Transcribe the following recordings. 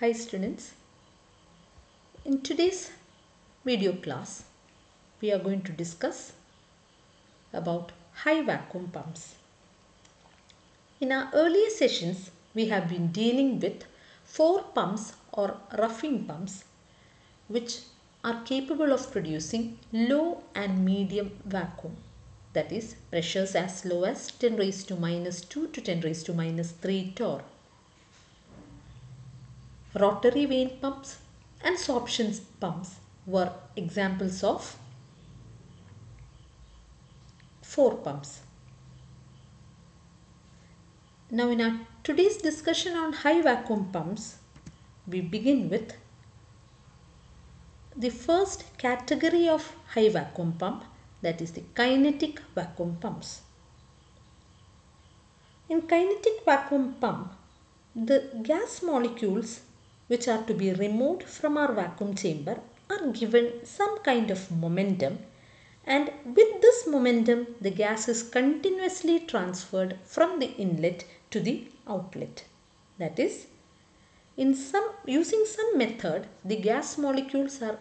Hi students. In today's video class, we are going to discuss about high vacuum pumps. In our earlier sessions, we have been dealing with fore pumps or roughing pumps which are capable of producing low and medium vacuum. That is pressures as low as 10 raised to minus 2 to 10 raised to minus 3 torr. Rotary vane pumps and sorption pumps were examples of fore pumps. Now in our today's discussion on high vacuum pumps, we begin with the first category of high vacuum pump that is the kinetic vacuum pumps. In kinetic vacuum pump, the gas molecules which are to be removed from our vacuum chamber are given some kind of momentum and with this momentum the gas is continuously transferred from the inlet to the outlet. That is in some using some method the gas molecules are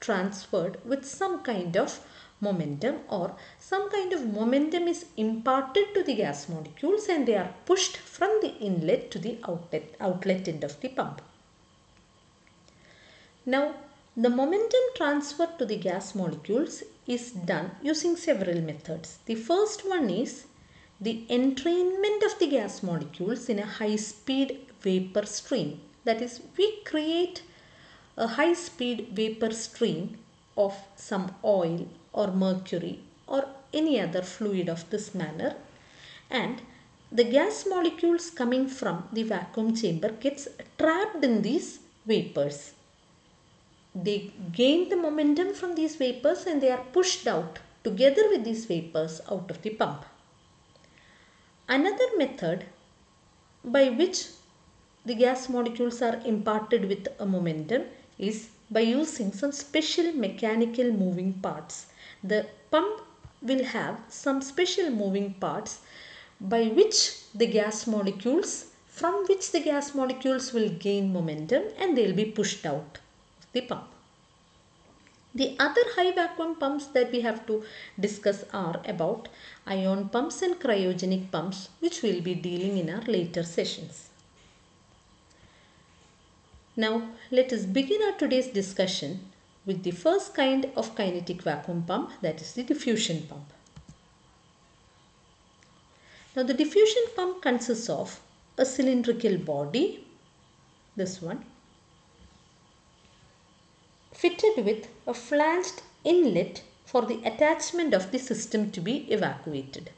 transferred with some kind of momentum or some kind of momentum is imparted to the gas molecules and they are pushed from the inlet to the outlet, outlet end of the pump. Now the momentum transfer to the gas molecules is done using several methods. The first one is the entrainment of the gas molecules in a high speed vapor stream. That is we create a high speed vapor stream of some oil or mercury or any other fluid of this manner and the gas molecules coming from the vacuum chamber gets trapped in these vapors they gain the momentum from these vapors and they are pushed out together with these vapors out of the pump. Another method by which the gas molecules are imparted with a momentum is by using some special mechanical moving parts. The pump will have some special moving parts by which the gas molecules from which the gas molecules will gain momentum and they will be pushed out the pump. The other high vacuum pumps that we have to discuss are about ion pumps and cryogenic pumps which we will be dealing in our later sessions. Now let us begin our today's discussion with the first kind of kinetic vacuum pump that is the diffusion pump. Now the diffusion pump consists of a cylindrical body, this one, fitted with a flanged inlet for the attachment of the system to be evacuated.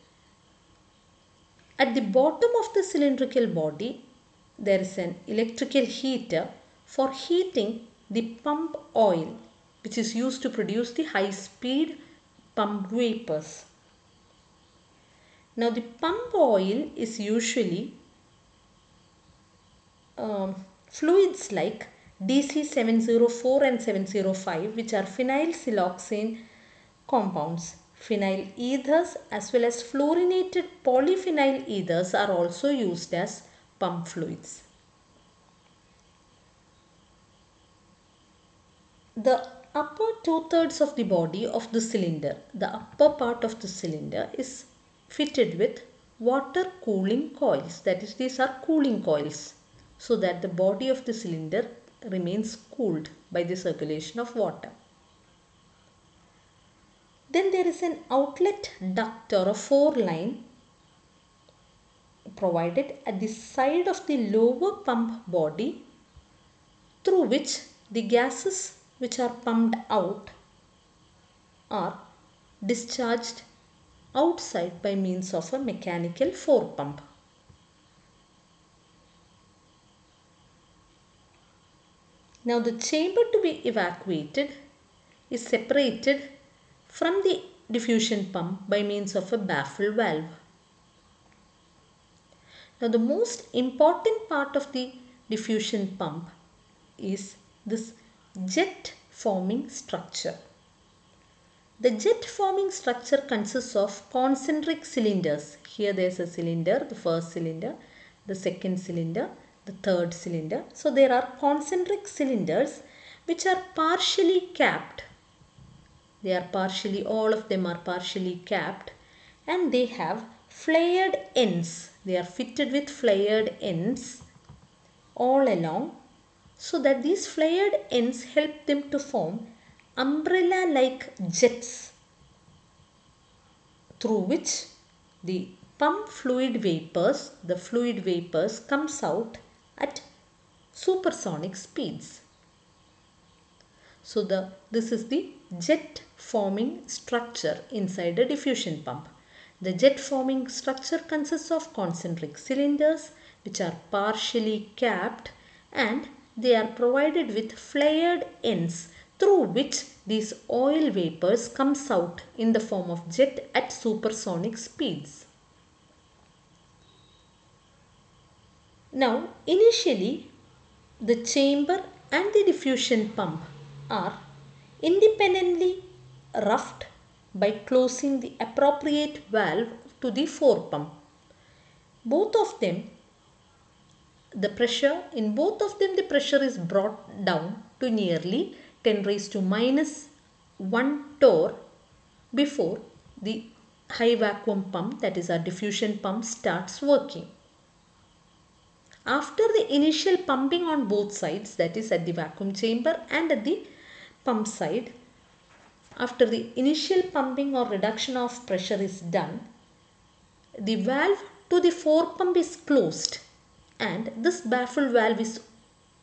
At the bottom of the cylindrical body, there is an electrical heater for heating the pump oil which is used to produce the high speed pump vapors. Now the pump oil is usually um, fluids like DC 704 and 705 which are phenyl siloxane compounds. Phenyl ethers as well as fluorinated polyphenyl ethers are also used as pump fluids. The upper two-thirds of the body of the cylinder, the upper part of the cylinder is fitted with water cooling coils. That is, these are cooling coils so that the body of the cylinder remains cooled by the circulation of water. Then there is an outlet duct or a fore line provided at the side of the lower pump body through which the gases which are pumped out are discharged outside by means of a mechanical fore Now the chamber to be evacuated is separated from the diffusion pump by means of a baffle valve. Now the most important part of the diffusion pump is this jet forming structure. The jet forming structure consists of concentric cylinders. Here there is a cylinder, the first cylinder, the second cylinder, the third cylinder. So there are concentric cylinders which are partially capped. They are partially, all of them are partially capped and they have flared ends. They are fitted with flared ends all along so that these flared ends help them to form umbrella like jets through which the pump fluid vapors, the fluid vapors comes out at supersonic speeds. So the this is the jet forming structure inside a diffusion pump. The jet forming structure consists of concentric cylinders which are partially capped and they are provided with flared ends through which these oil vapors comes out in the form of jet at supersonic speeds. Now initially the chamber and the diffusion pump are independently roughed by closing the appropriate valve to the fore pump. Both of them the pressure in both of them the pressure is brought down to nearly 10 raised to minus 1 torr before the high vacuum pump that is our diffusion pump starts working. After the initial pumping on both sides that is at the vacuum chamber and at the pump side after the initial pumping or reduction of pressure is done the valve to the fore pump is closed and this baffle valve is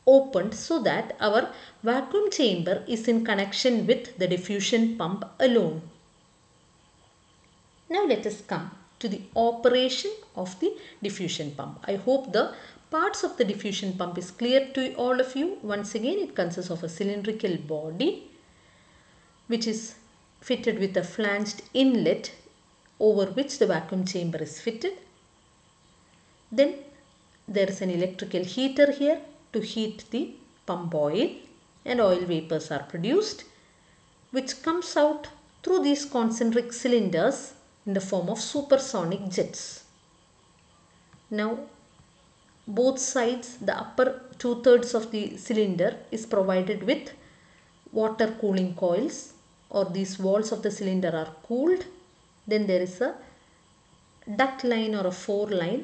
opened so that our vacuum chamber is in connection with the diffusion pump alone. Now let us come to the operation of the diffusion pump. I hope the parts of the diffusion pump is clear to all of you. Once again it consists of a cylindrical body which is fitted with a flanged inlet over which the vacuum chamber is fitted. Then there is an electrical heater here to heat the pump oil and oil vapors are produced which comes out through these concentric cylinders in the form of supersonic jets. Now both sides the upper two thirds of the cylinder is provided with water cooling coils or these walls of the cylinder are cooled then there is a duct line or a fore line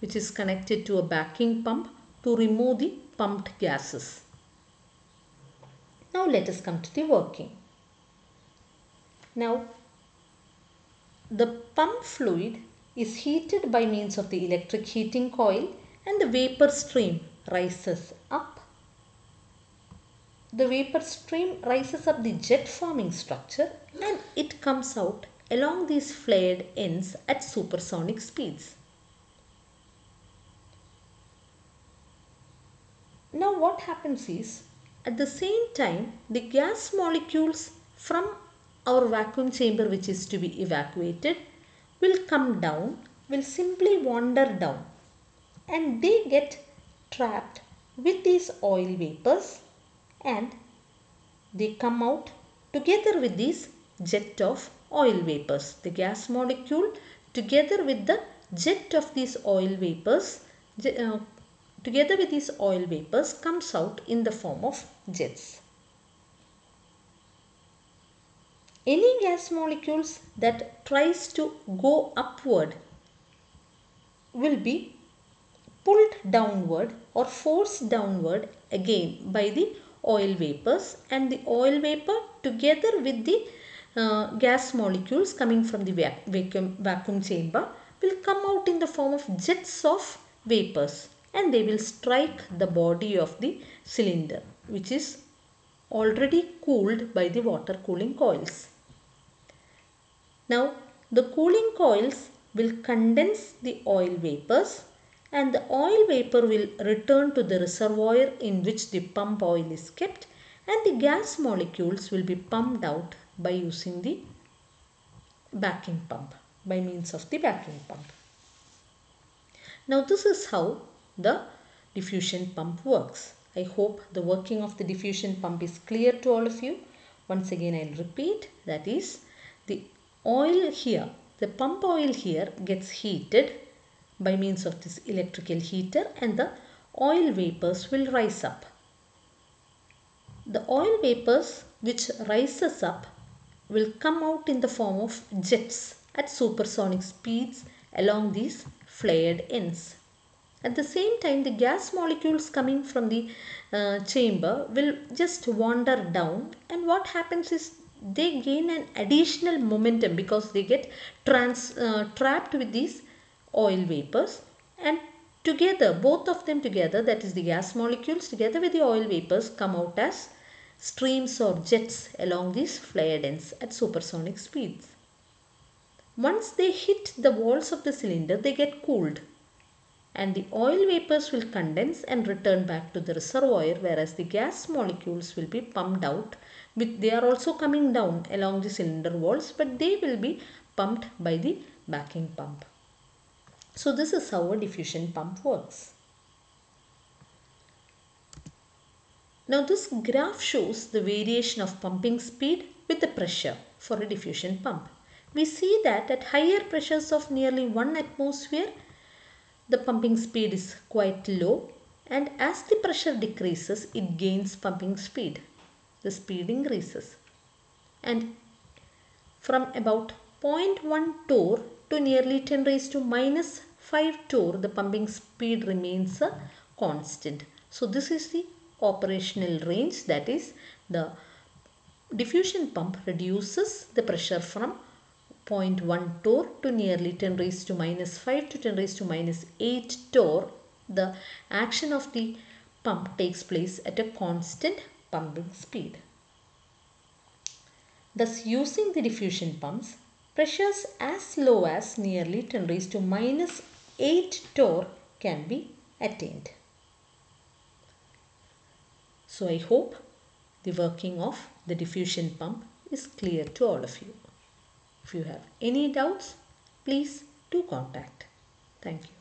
which is connected to a backing pump to remove the pumped gases. Now let us come to the working. Now the pump fluid is heated by means of the electric heating coil and the vapor stream rises up. The vapor stream rises up the jet forming structure and it comes out along these flared ends at supersonic speeds. Now what happens is at the same time the gas molecules from our vacuum chamber which is to be evacuated will come down will simply wander down and they get trapped with these oil vapors and they come out together with these jet of oil vapors. The gas molecule together with the jet of these oil vapors uh, together with these oil vapors comes out in the form of jets. Any gas molecules that tries to go upward will be pulled downward or forced downward again by the oil vapors and the oil vapor together with the uh, gas molecules coming from the vacuum, vacuum chamber will come out in the form of jets of vapors and they will strike the body of the cylinder which is already cooled by the water cooling coils. Now the cooling coils will condense the oil vapors and the oil vapor will return to the reservoir in which the pump oil is kept and the gas molecules will be pumped out by using the backing pump by means of the backing pump. Now this is how the diffusion pump works. I hope the working of the diffusion pump is clear to all of you. Once again I'll repeat that is the oil here, the pump oil here gets heated by means of this electrical heater and the oil vapors will rise up. The oil vapors which rises up will come out in the form of jets at supersonic speeds along these flared ends. At the same time, the gas molecules coming from the uh, chamber will just wander down and what happens is they gain an additional momentum because they get trans, uh, trapped with these oil vapors and together both of them together that is the gas molecules together with the oil vapors come out as streams or jets along these flared ends at supersonic speeds. Once they hit the walls of the cylinder they get cooled and the oil vapors will condense and return back to the reservoir whereas the gas molecules will be pumped out with they are also coming down along the cylinder walls but they will be pumped by the backing pump. So this is how a diffusion pump works. Now this graph shows the variation of pumping speed with the pressure for a diffusion pump. We see that at higher pressures of nearly 1 atmosphere, the pumping speed is quite low and as the pressure decreases, it gains pumping speed. The speed increases. And from about 0.1 torr to nearly 10 raised to minus 5 torr, the pumping speed remains a constant. So this is the operational range that is the diffusion pump reduces the pressure from 0.1 torr to nearly 10 raised to minus 5 to 10 raised to minus 8 torr. The action of the pump takes place at a constant pumping speed. Thus using the diffusion pumps, pressures as low as nearly 10 raised to minus 8 torr can be attained. So I hope the working of the diffusion pump is clear to all of you. If you have any doubts, please do contact. Thank you.